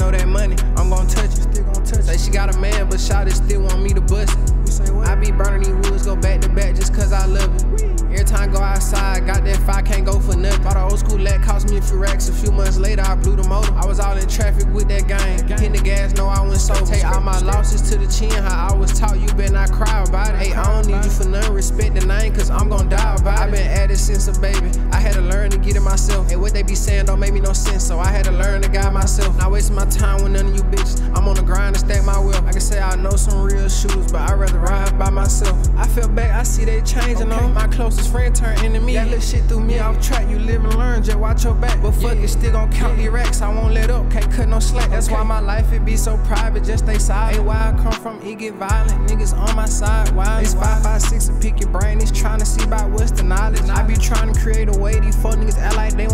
I'm gon' touch it. Still gon' touch Say she got a man, but shawty still want me to bust it. You say what? I be burning these woods, go back to back just cause I love it. Every time I go outside, got that fire, can't go for nothing. Bought an old school Lac, cost me a few racks. A few months later, I blew the motor. I was all in traffic with that gang. Hitting the gas, know I went so. Take all my losses to the chin, how I was taught, you better not cry about it. Hey, I don't need you for nothing, respect the name, cause I'm gon' die since a baby. I had to learn to get it myself. And what they be saying don't make me no sense, so I had to learn to guide myself. Not wasting my time with none of you bitches. I'm on the grind to stack my wealth. I can say I know some real shooters, but I'd rather ride by myself. I feel back, I see they changing on. My closest friend turned enemy. That little shit threw me off track. You live and learn, just watch your back. But fuck it, still gon' count the racks. I won't let up, can't cut no slack. That's why my life it be so private, just stay silent. Hey, where I come from, it get violent. Niggas on my side, why? It's 556 to pick your brain. It's trying to see about what's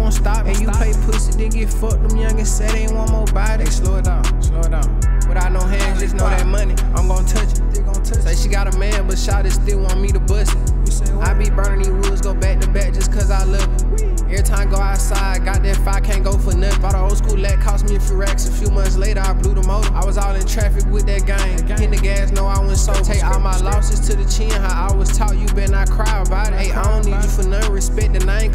won't stop. And you play pussy, then get fucked. Them youngins said they ain't want more body. Hey, slow it down, slow it down. Without no hands, just know that money. I'm gon' touch it. Still gon' touch Say it. she got a man, but shawty still want me to bust it. Say? I be burning these woods, go back to back just cause I love it. Every time I go outside, got that fire, can't go for nothing. Bought an old school Lac, cost me a few racks. A few months later, I blew the motor. I was all in traffic with that gang. Hitting the gas, know I went so. Take all my losses to the chin, how I was taught, you better not cry about it. Hey, I don't need you for nothing, respect the name,